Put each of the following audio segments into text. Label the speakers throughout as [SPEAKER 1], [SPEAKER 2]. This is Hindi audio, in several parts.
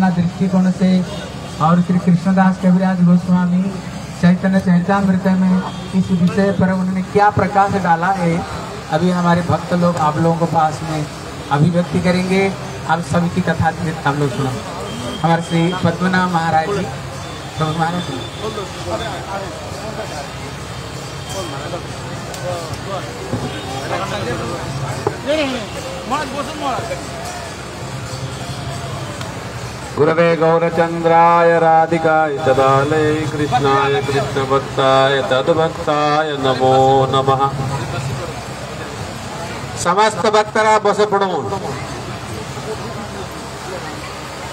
[SPEAKER 1] अपना दृष्टिकोण से और श्री कृष्णदास कविराज गोस्वामी, चैतन्य चैतामृत में इस विषय पर उन्होंने क्या प्रकाश डाला है, अभी हमारे भक्त लोग आप लोगों के पास में अभिव्यक्ति करेंगे। आप सभी की कथा हम लोग सुना हमारे श्री पद्मनाभ महाराज जी महाराज जी।
[SPEAKER 2] गुरवे गौरचन्द्राय राधिकाय तदालय कृष्णाय कृष्णभक्ताय तद्भक्ताय नमो नमः। समस्त भक्तरा बसे पड़ो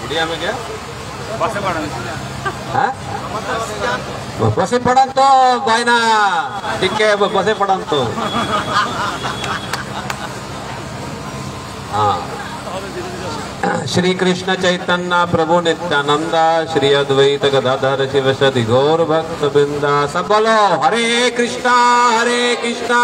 [SPEAKER 2] उड़िया में क्या? हाँ? बसे पड़न तो बायना ठीक है बसे पड़न तो। हाँ। श्री कृष्ण चैतन्य, प्रभु नित्यानंद, श्री अद्वैत गदाधर शिव सदि गौर भक्त बिंदा सब बोलो, हरे कृष्णा हरे कृष्णा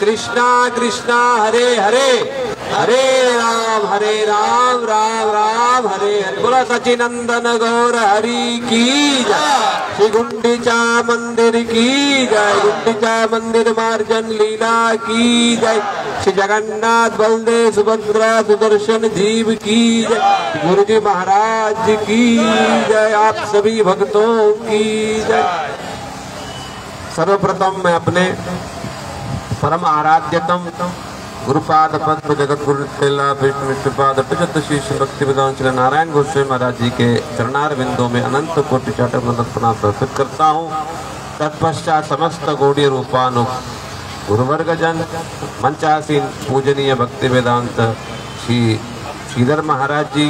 [SPEAKER 2] कृष्णा कृष्णा, हरे हरे। हरे राम हरे राम राम राम, हरे हरे। बोलो सचिनंदन गौर हरि की जय। श्री गुंडीचा मंदिर की जय। गुंडीचा मंदिर मार्जन लीला की जय। श्री जगन्नाथ बलदेव सुभद्रा सुदर्शन जीव की जय। गुरु जी महाराज की जय। आप सभी भक्तों की जय। सर्वप्रथम मैं अपने परम आराध्यतम गुरुपाद पद्म जगत गुरु विष्णु विष्णुपाद शीश भक्ति श्री नारायण गोस्वामी महाराज जी के चरणार बिंदों में अनंत कोटि चाटक मदत प्रणाम प्रस्तुत करता हूँ। तत्पश्चात समस्त गौड़ी रूपानु गुरुवर्ग जन मंचासीन, पूजनीय भक्ति वेदांत श्री श्रीधर महाराज जी,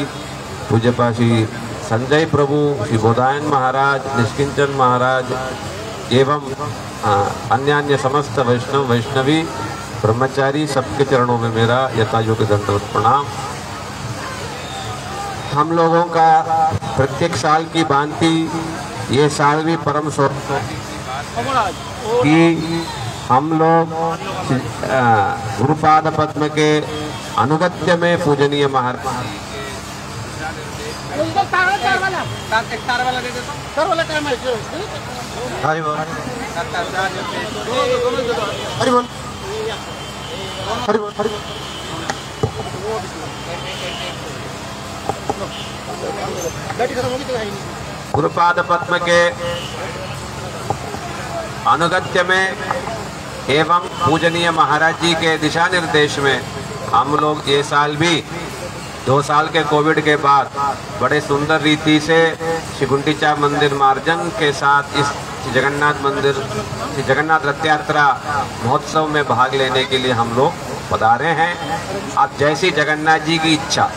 [SPEAKER 2] पूज्यपा श्री संजय प्रभु, श्री बोधायन महाराज, निष्किंचन महाराज, एवं अन्य अन्य समस्त वैष्णव, वैष्णवी ब्रह्मचारी सबके चरणों में मेरा यथा योग्य दंडवत प्रणाम। हम लोगों का प्रत्येक साल की भांति, ये साल भी परम सौभाग्य कि हम लोग गुरुपाद पद्म के अनुगत्य में पूजनीय महाराज। हरि बोल बोल। गुरुपाद पद्म के अनुगत्य में एवं पूजनीय महाराज जी के दिशा निर्देश में हम लोग ये साल भी दो साल के कोविड के बाद बड़े सुंदर रीति से श्री गुंडीचा मंदिर मार्जन के साथ इस जगन्नाथ मंदिर, श्री जगन्नाथ रथ यात्रा महोत्सव में भाग लेने के लिए हम लोग पधारे हैं। अब जैसी जगन्नाथ जी की इच्छा।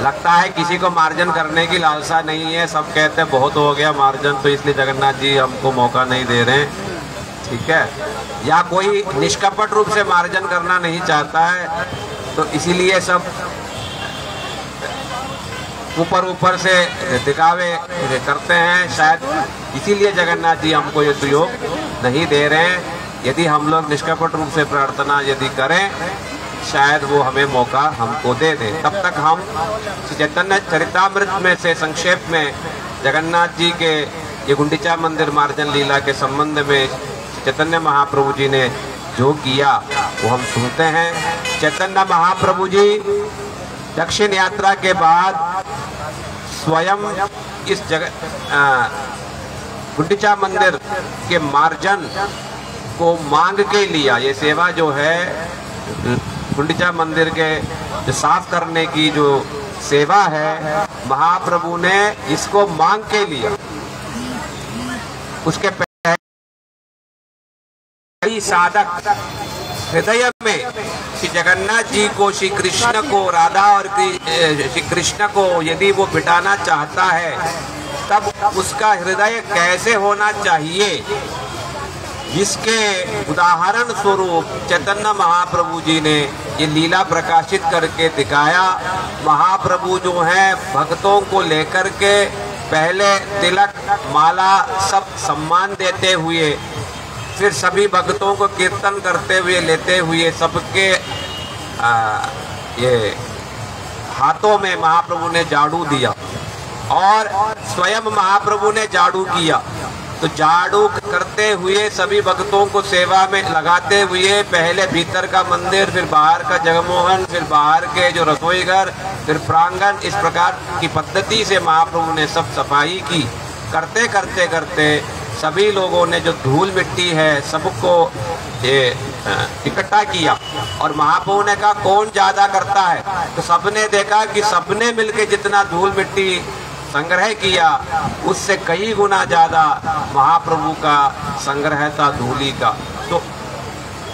[SPEAKER 2] लगता है किसी को मार्जन करने की लालसा नहीं है। सब कहते हैं, बहुत हो गया मार्जन तो इसलिए जगन्नाथ जी हमको मौका नहीं दे रहे हैं। ठीक है? या कोई निष्कपट रूप से मार्जन करना नहीं चाहता है तो इसीलिए सब ऊपर ऊपर से दिखावे करते हैं। शायद इसीलिए जगन्नाथ जी हमको ये सुयोग नहीं दे रहे हैं। यदि हम लोग निष्कपट रूप से प्रार्थना यदि करें, शायद वो हमें मौका हमको दे दे। तब तक हम चैतन्य चरितामृत में से संक्षेप में जगन्नाथ जी के ये गुंडीचा मंदिर मार्जन लीला के संबंध में चैतन्य महाप्रभु जी ने जो किया, वो हम सुनते हैं। चैतन्य महाप्रभु जी, दक्षिण यात्रा के बाद स्वयं इस जगह गुंडीचा मंदिर के मार्जन को मांग के लिया ये सेवा जो है, गुंडीचा मंदिर के साफ़ करने की जो सेवा है, महाप्रभु ने इसको मांग के लिया उसके पहले साधक हृदय में श्री जगन्नाथ जी को, श्री कृष्ण को, राधा और श्री कृष्ण को यदि वो बिठाना चाहता है, तब उसका हृदय कैसे होना चाहिए? जिसके उदाहरण स्वरूप चैतन्य महाप्रभु जी ने ये लीला प्रकाशित करके दिखाया, महाप्रभु जो है, भक्तों को लेकर के पहले तिलक, माला सब सम्मान देते हुए, फिर सभी भक्तों को कीर्तन करते हुए लेते हुए सबके ये हाथों में महाप्रभु ने झाड़ू दिया और स्वयं महाप्रभु ने झाड़ू किया। तो झाड़ू करते हुए सभी भक्तों को सेवा में लगाते हुए पहले भीतर का मंदिर, फिर बाहर का जगमोहन, फिर बाहर के जो रसोई घर, फिर प्रांगण, इस प्रकार की पद्धति से महाप्रभु ने सब सफ़ाई की। करते करते करते सभी लोगों ने जो धूल मिट्टी है, सबको ये इकट्ठा किया और महाप्रभु ने कहा, कौन ज़्यादा करता है? तो सबने देखा कि सबने मिलके जितना धूल मिट्टी संग्रह किया, उससे कई गुना ज़्यादा महाप्रभु का संग्रह था धूली का। तो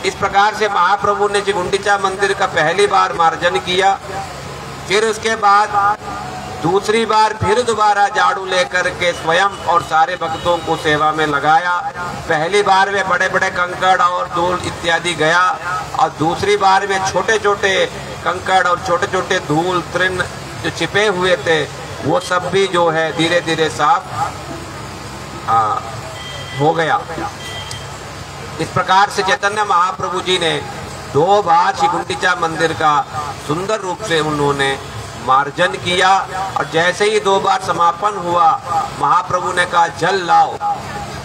[SPEAKER 2] इस प्रकार से महाप्रभु ने जी गुंडीचा मंदिर का पहली बार मार्जन किया, फिर उसके बाद दूसरी बार फिर दोबारा झाड़ू लेकर के स्वयं और सारे भक्तों को सेवा में लगाया। पहली बार में बड़े बड़े कंकड़ और धूल इत्यादि गया और दूसरी बार में छोटे छोटे कंकड़ और छोटे छोटे धूल, तृण जो छिपे हुए थे वो सब भी जो है धीरे धीरे साफ़ आ, हो गया। इस प्रकार से चैतन्य महाप्रभु जी ने दो बार श्री गुंडीचा मंदिर का सुंदर रूप से उन्होंने मार्जन किया और जैसे ही दो बार समापन हुआ महाप्रभु ने कहा जल लाओ।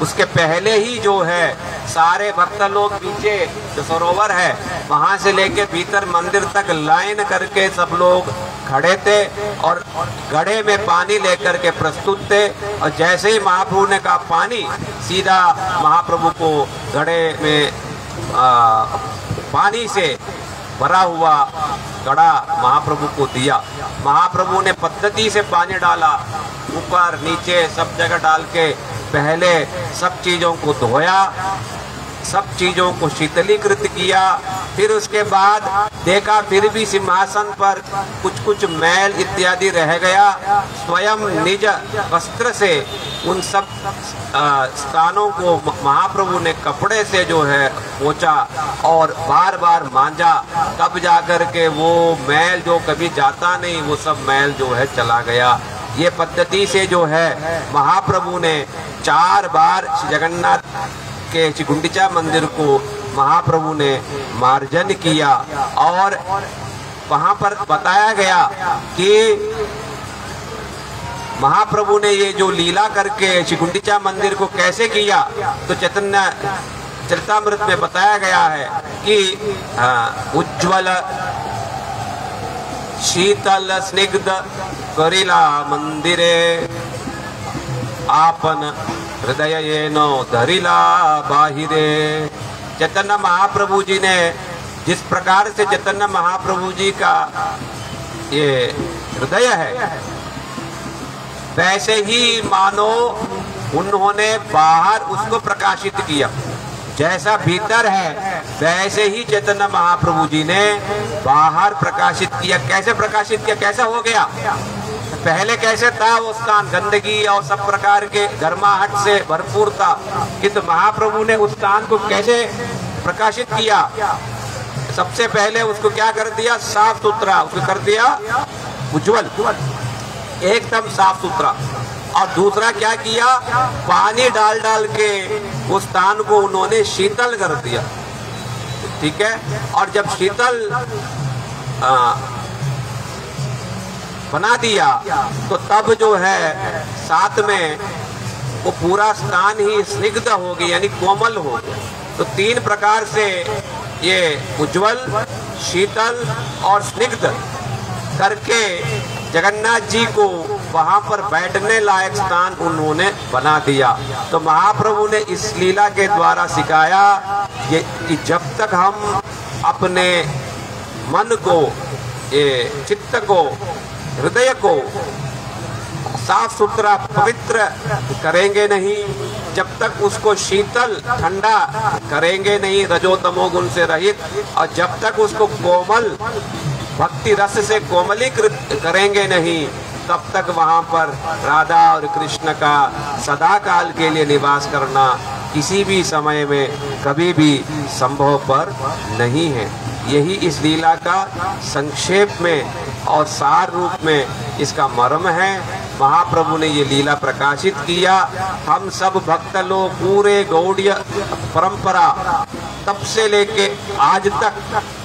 [SPEAKER 2] उसके पहले ही जो है सारे भक्त लोग पीछे जो सरोवर है वहाँ से लेके भीतर मंदिर तक लाइन करके सब लोग खड़े थे और गढ़े में पानी लेकर के प्रस्तुत थे। और जैसे ही महाप्रभु ने कहा पानी सीधा महाप्रभु को गढ़े में आ, पानी से भरा हुआ गड़ा महाप्रभु को दिया। महाप्रभु ने पद्धति से पानी डाला ऊपर नीचे सब जगह डाल के पहले सब चीज़ों को धोया। सब चीज़ों को शीतलीकृत किया। फिर उसके बाद देखा फिर भी सिंहासन पर कुछ कुछ मैल इत्यादि रह गया। स्वयं निज वस्त्र से उन सब स्थानों को महाप्रभु ने कपड़े से जो है पोचा और बार बार मांझा। तब जाकर के वो मैल जो कभी जाता नहीं, वो सब मैल जो है चला गया। ये पद्धति से जो है महाप्रभु ने चार बार जगन्नाथ के श्री मंदिर को महाप्रभु ने मार्जन किया। और वहाँ पर बताया गया कि महाप्रभु ने ये जो लीला करके श्री मंदिर को कैसे किया तो चैतन्य, चरितामृत में बताया गया है कि उज्ज्वल, शीतल, स्निग्ध, करिला मंदिरे, आपन हृदय ये धरिला बाहिरे। चैतन्य महाप्रभु जी ने जिस प्रकार से चैतन्य महाप्रभु जी का ये हृदय है, वैसे ही मानो उन्होंने बाहर उसको प्रकाशित किया। जैसा भीतर है, वैसे ही चैतन्य महाप्रभु जी ने बाहर प्रकाशित किया। कैसे प्रकाशित किया? कैसा हो गया? पहले कैसे था वो स्थान गंदगी और सब प्रकार के गर्माहट से भरपूर था। किंतु महाप्रभु ने उस स्थान को कैसे प्रकाशित किया? सबसे पहले उसको क्या कर दिया? साफ़ सुथरा उसको कर दिया। उज्जवल। एकदम साफ़ सुथरा। और दूसरा क्या किया? पानी डाल डाल के उस स्थान को उन्होंने शीतल कर दिया। ठीक है? और जब शीतल आ, बना दिया तो तब जो है, साथ में वो पूरा स्थान ही स्निग्ध हो गई यानी कोमल हो गया। तो तीन प्रकार से ये उज्जवल, शीतल और स्निग्ध करके जगन्नाथ जी को वहाँ पर बैठने लायक स्थान उन्होंने बना दिया। तो महाप्रभु ने इस लीला के द्वारा सिखाया ये कि जब तक हम अपने मन को, ये चित्त को हृदय को साफ़ सुथरा पवित्र करेंगे नहीं। जब तक उसको शीतल, ठंडा करेंगे नहीं रजोतमो गुण से रहित, और जब तक उसको कोमल, भक्ति रस से कोमलीकृत करेंगे नहीं, तब तक वहाँ पर राधा और कृष्ण का सदा काल के लिए निवास करना किसी भी समय में कभी भी संभव पर नहीं है। यही इस लीला का संक्षेप में और सार रूप में इसका मर्म है। महाप्रभु ने ये लीला प्रकाशित किया। हम सब भक्त लोग पूरे गौड़ीय परंपरा तब से लेके आज तक,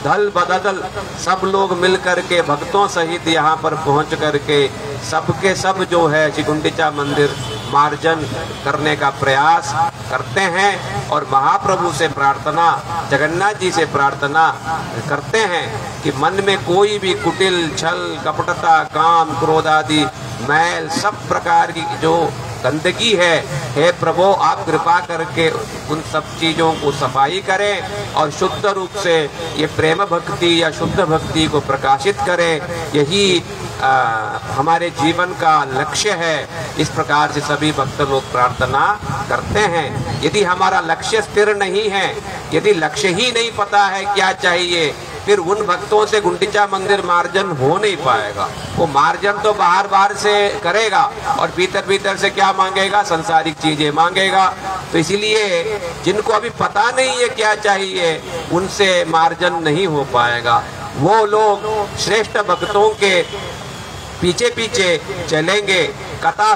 [SPEAKER 2] धल बदल सब लोग मिल करके भक्तों सहित यहाँ पर पहुँच करके सबके सब जो है चिकुंडिचा मंदिर मार्जन करने का प्रयास करते हैं और महाप्रभु से प्रार्थना, जगन्नाथ जी से प्रार्थना करते हैं कि मन में कोई भी कुटिल, छल, कपटता, काम, क्रोध आदि मैल सब प्रकार की जो गंदगी है हे प्रभु आप कृपा करके उन सब चीज़ों को सफ़ाई करें और शुद्ध रूप से ये प्रेम भक्ति या शुद्ध भक्ति को प्रकाशित करें। यही आ, हमारे जीवन का लक्ष्य है। इस प्रकार से सभी भक्त लोग प्रार्थना करते हैं। यदि हमारा लक्ष्य स्थिर नहीं है यदि लक्ष्य ही नहीं पता है क्या चाहिए? फिर उन भक्तों से गुंडीचा मंदिर मार्जन हो नहीं पाएगा। वो मार्जन तो बाहर बाहर से करेगा और भीतर भीतर से क्या मांगेगा? संसारिक चीज़ें मांगेगा। तो इसीलिए जिनको अभी पता नहीं है क्या चाहिए, उनसे मार्जन नहीं हो पाएगा। वो लोग श्रेष्ठ भक्तों के पीछे पीछे चलेंगे। कथा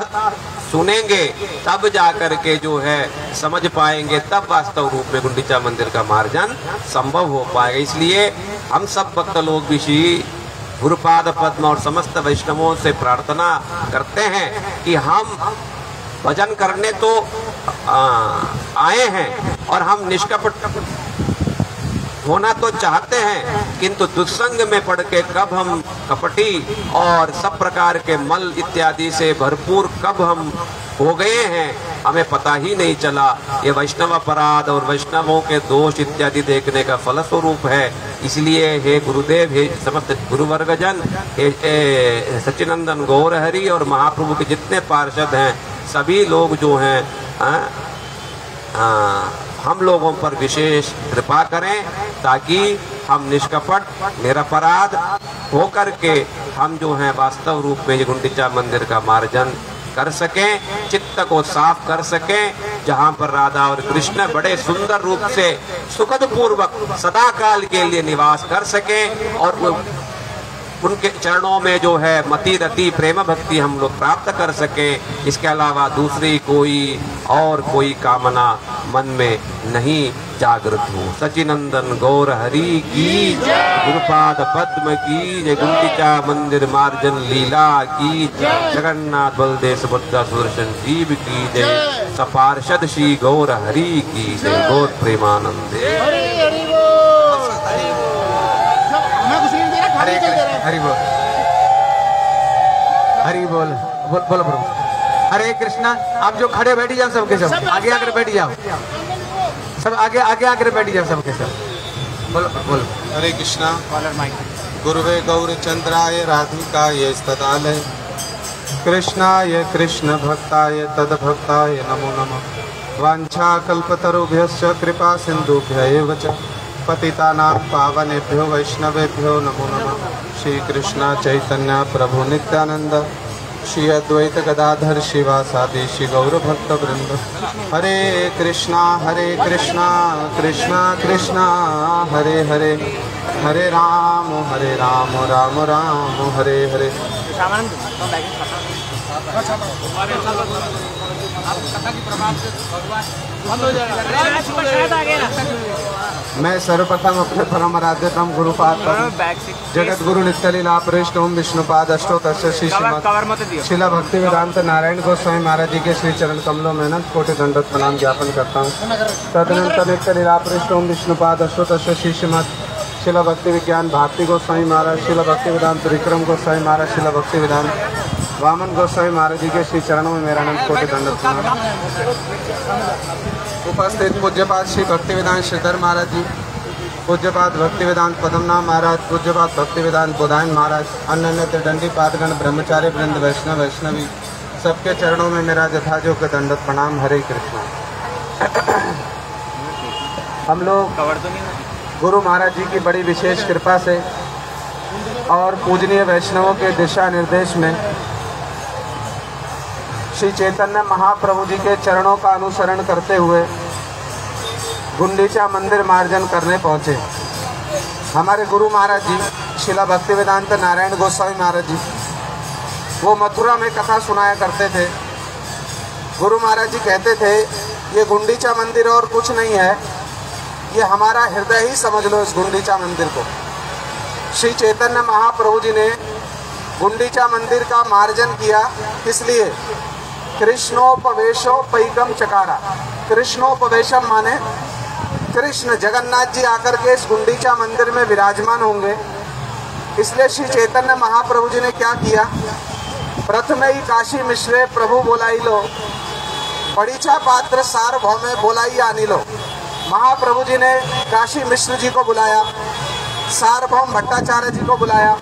[SPEAKER 2] सुनेंगे, तब जाकर के जो है समझ पाएँगे, तब वास्तव रूप में गुंडीचा मंदिर का मार्जन संभव हो पाएगा। इसलिए हम सब भक्त लोग भी श्री गुरुपाद पद्म और समस्त वैष्णवों से प्रार्थना करते हैं कि हम भजन करने तो आए हैं और हम निष्कपट होना तो चाहते हैं किंतु दुस्संग में पड़ के कब हम कपटी और सब प्रकार के मल इत्यादि से भरपूर कब हम हो गए हैं हमें पता ही नहीं चला। ये वैष्णव अपराध और वैष्णवों के दोष इत्यादि देखने का फलस्वरूप है। इसलिए हे गुरुदेव हे समस्त गुरुवर्गजन हे, हे सचिनंदन गौरहरि और महाप्रभु के जितने पार्षद हैं सभी लोग जो हैं आ, आ, हम लोगों पर विशेष कृपा करें ताकि हम निष्कपट, निरपराध होकर के हम जो हैं वास्तव रूप में गुंडीचा मंदिर का मार्जन कर सकें, चित्त को साफ़ कर सकें, जहाँ पर राधा और कृष्ण बड़े सुंदर रूप से सुखद पूर्वक सदा काल के लिए निवास कर सकें और उनके चरणों में जो है मति रति प्रेम भक्ति हम लोग प्राप्त कर सकें। इसके अलावा दूसरी कोई और कोई कामना मन में नहीं जागृत हो। सचिनंदन गौर हरि की गुरुपाद पद्म की जय गुंडिचा मंदिर मार्जन लीला की जगन्नाथ बलदेव सुभद्रा सुदर्शन जीव की जय सपार्षद श्री गौर हरि की जय। गौर प्रेमानंद।
[SPEAKER 1] हरे कृष्ण। हरि बोल। हरि बोल। बोल बोलो प्रभु। हरे कृष्णा आप जो खड़े बैठ जाओ सबके सब। आगे आकर बैठ जाओ। सब आगे आगे आकर बैठ जाओ सबके सब। बोलो बोलो।
[SPEAKER 3] हरे कृष्णा। गुरुवे गौर चंद्राय राधिकाय स्तदालय कृष्णाय कृष्ण भक्ताय तद भक्ताय नमो नमः। वाञ्छा कल्पतरुभ्यश्च कृपा सिन्धुभ्य एव च। पतितानां पावनेभ्यो वैष्णवेभ्यो नमो नमः। श्री कृष्ण चैतन्य प्रभु नित्यानंद श्री अद्वैत गदाधर शिवासादि श्री गौर भक्त वृंद हरे कृष्णा हरे कृष्णा कृष्णा कृष्णा, हरे हरे। हरे राम हरे राम राम राम, हरे हरे। मैं सर्वप्रथम अपने परम आराध्य परम गुरुपाद जगत गुरु नित्यलीला प्रेष्ठ ओम विष्णुपाद अष्टोतर श्री शिला भक्ति वेदांत नारायण गोस्वामी महाराज जी के श्री चरण कमलों में अनंत कोटि दंडत प्रणाम ज्ञापन करता हूँ। तदनंतर नित्य लीला प्रेष्ठ ओम विष्णुपाद अष्टोतर श्री श्रीमद शिला भक्ति विज्ञान भारती गोस्वामी महाराज शिला भक्ति वेदांत विक्रम गोस्वामी महाराज शिला भक्ति वेदांत वामन गोस्वामी महाराज जी के श्री चरणों में मेरा नाम कोटि दंडत प्रणाम। उपस्थित पूज्यपाद श्री भक्ति विधान श्रीधर महाराज जी पूज्यपाद भक्ति विधान पदमनाम महाराज पूज्यपाद भक्ति विधान बोधायन महाराज अन्य अन्य त्रिदंडी पादगण ब्रह्मचारी वृंद वैष्णव वैष्णवी सबके चरणों में मेरा जथाजोग दंडत प्रणाम हरे कृष्णा। हम लोग गुरु महाराज जी की बड़ी विशेष कृपा से और पूजनीय वैष्णवों के दिशा निर्देश में श्री चैतन्य महाप्रभु जी के चरणों का अनुसरण करते हुए गुंडीचा मंदिर मार्जन करने पहुँचे। हमारे गुरु महाराज जी, शिला भक्ति वेदांत नारायण गोस्वामी महाराज जी, वो मथुरा में कथा सुनाया करते थे। गुरु महाराज जी कहते थे, ये गुंडीचा मंदिर और कुछ नहीं है, ये हमारा हृदय ही समझ लो इस गुंडीचा मंदिर को। श्री चैतन्य महाप्रभु जी ने गुंडीचा मंदिर का मार्जन किया, इसलिए कृष्णोपवेशो पैगम चकारा। कृष्णोपवेशम माने कृष्ण जगन्नाथ जी आकर के इस गुंडीचा मंदिर में विराजमान होंगे। इसलिए श्री चैतन्य महाप्रभु जी ने क्या किया? प्रथम ही काशी मिश्रे, प्रभु बोलाई लो। परीक्षा पात्र सार्वभौमे बोलाई आनी लो। महाप्रभु जी ने काशी मिश्र जी को बुलाया सार्वभौम भट्टाचार्य जी को बुलाया,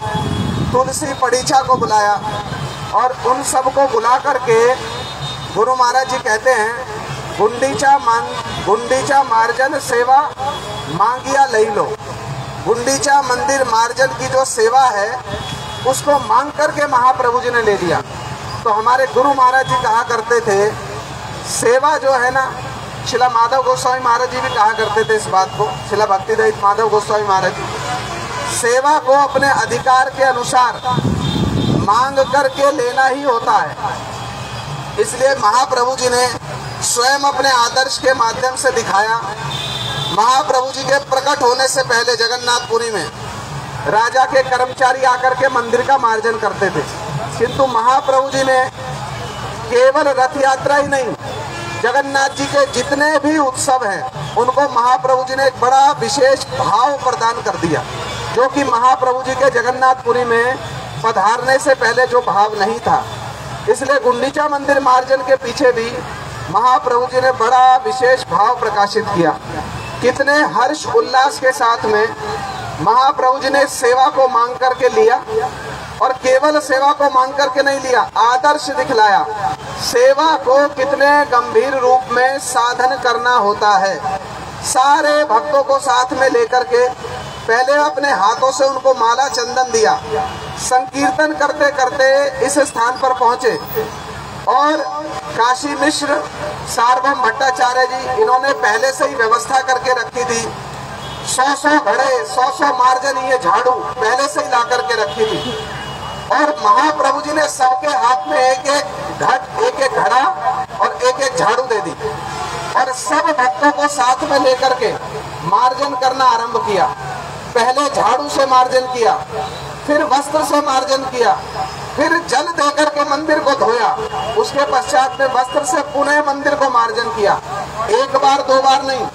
[SPEAKER 3] तुलसी परीक्षा को बुलाया और उन सबको बुला करके गुरु महाराज जी कहते हैं, गुंडीचा मान, गुंडीचा मार्जन सेवा मांगिया ले लो। गुंडीचा मंदिर मार्जन की जो सेवा है, उसको मांग करके महाप्रभु जी ने ले लिया। तो हमारे गुरु महाराज जी कहा करते थे, सेवा जो है ना, शिला माधव गोस्वामी महाराज जी भी कहा करते थे इस बात को, शिला भक्ति दहित माधव गोस्वामी महाराज जी। सेवा को अपने अधिकार के अनुसार मांग करके लेना ही होता है। इसलिए महाप्रभु जी ने स्वयं अपने आदर्श के माध्यम से दिखाया। महाप्रभु जी के प्रकट होने से पहले जगन्नाथपुरी में राजा के कर्मचारी आकर के मंदिर का मार्जन करते थे। किंतु महाप्रभु जी ने केवल रथ यात्रा ही नहीं, जगन्नाथ जी के जितने भी उत्सव हैं, उनको महाप्रभु जी ने एक बड़ा विशेष भाव प्रदान कर दिया, जो कि महाप्रभु जी के जगन्नाथपुरी में पधारने से पहले जो भाव नहीं था। इसलिए गुंडीचा मंदिर मार्जन के पीछे भी महाप्रभु जी ने बड़ा विशेष भाव प्रकाशित किया। कितने हर्ष उल्लास के साथ में महाप्रभु जी ने सेवा को मांग करके लिया और केवल सेवा को मांग करके नहीं लिया, आदर्श दिखलाया। सेवा को कितने गंभीर रूप में साधन करना होता है। सारे भक्तों को साथ में लेकर के पहले अपने हाथों से उनको माला चंदन दिया। संकीर्तन करते करते इस स्थान पर पहुँचे। और काशी मिश्र, सार्वभम भट्टाचार्य जी, इन्होंने पहले से ही व्यवस्था करके रखी थी। सौ सौ घड़े सौ सौ मार्जन ये झाड़ू पहले से ही ला करके रखी थी। और महाप्रभु जी ने सबके हाथ में एक एक घट एक एक घड़ा और एक एक झाड़ू दे दी। और सब भक्तों को साथ में लेकर के मार्जन करना आरंभ किया। पहले झाड़ू से मार्जन किया। फिर वस्त्र से मार्जन किया, फिर जल देकर के मंदिर को धोया। उसके पश्चात में वस्त्र से पुनः मंदिर को मार्जन किया। एक बार, दो बार नहीं।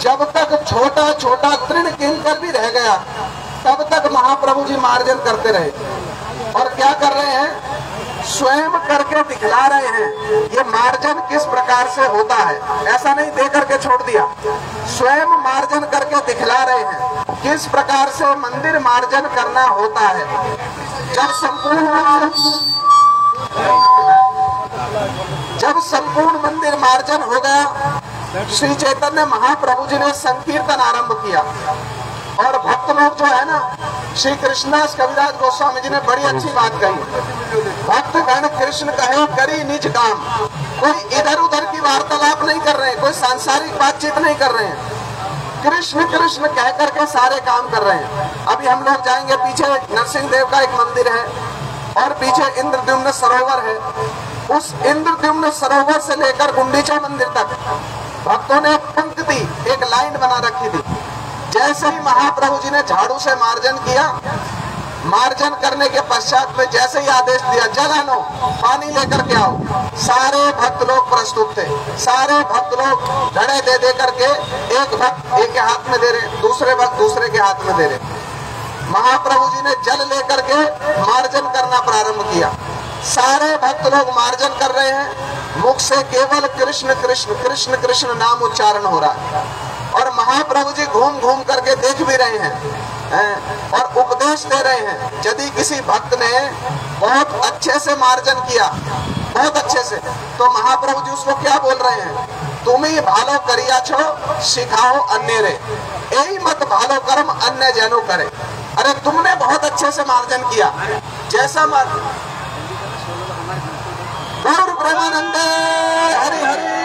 [SPEAKER 3] जब तक छोटा छोटा तृण किनकर भी रह गया, तब तक महाप्रभु जी मार्जन करते रहे। और क्या कर रहे हैं? स्वयं करके दिखला रहे हैं। ये मार्जन किस प्रकार से होता है? ऐसा नहीं, दे करके छोड़ दिया। स्वयं मार्जन करके दिखला रहे हैं। किस प्रकार से मंदिर मार्जन करना होता है? जब संपूर्ण जब संपूर्ण मंदिर मार्जन हो गया, श्री चैतन्य महाप्रभु जी ने संकीर्तन आरंभ किया। और भक्त लोग जो है ना, श्री कृष्णदास कविराज गोस्वामी जी ने बड़ी अच्छी बात कही। भक्त गण कृष्ण कहे, करी निज काम। कोई इधर उधर की वार्तालाप नहीं कर रहे हैं कोई सांसारिक बातचीत नहीं कर रहे। हैं कृष्ण कृष्ण कह करके सारे काम कर रहे हैं। अभी हम लोग जाएँगे, पीछे नरसिंह देव का एक मंदिर है, और पीछे इंद्रद्युम्न सरोवर है। उस इंद्रद्युम्न सरोवर से लेकर गुंडीचा मंदिर तक भक्तों ने एक पंक्ति, एक लाइन बना रखी थी। जैसे ही महाप्रभु जी ने झाड़ू से मार्जन किया मार्जन करने के पश्चात में जैसे ही आदेश दिया जल आनो पानी लेकर के आओ। सारे भक्त लोग प्रस्तुत थे। सारे भक्त लोग घड़े दे दे करके एक भक्त एक के हाथ में दे रहे, दूसरे भक्त दूसरे के हाथ में दे रहे। महाप्रभु जी ने जल लेकर के मार्जन करना प्रारंभ किया। सारे भक्त लोग मार्जन कर रहे हैं। मुख से केवल कृष्ण कृष्ण कृष्ण कृष्ण नाम उच्चारण हो रहा है। और महाप्रभु जी घूम घूम करके देख भी रहे हैं। और उपदेश दे रहे हैं। यदि किसी भक्त ने बहुत अच्छे से मार्जन किया, बहुत अच्छे से तो महाप्रभु जी उसको क्या बोल रहे हैं? तुम ही भालो करिया छो, सिखाओ अन्य रे। यही मत भालो कर्म, अन्य जैनो करे। अरे, तुमने बहुत अच्छे से मार्जन किया। जैसा मार गौर ब्रह्मानंद हरि हरि।